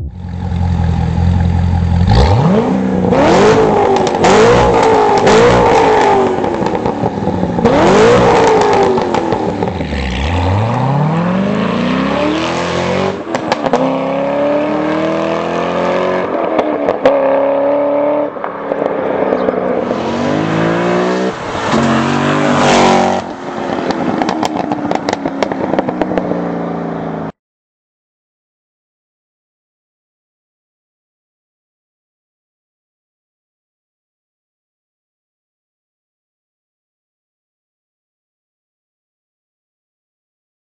you